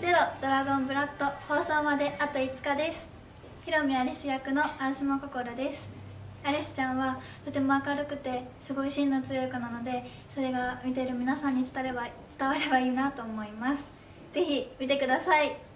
ゼロドラゴンブラッド放送まであと5日です。ヒロミアリス役の青島心です。アリスちゃんはとても明るくてすごい芯の強い子なのでそれが見てる皆さんに伝われば伝わればいいなと思います。ぜひ見てください。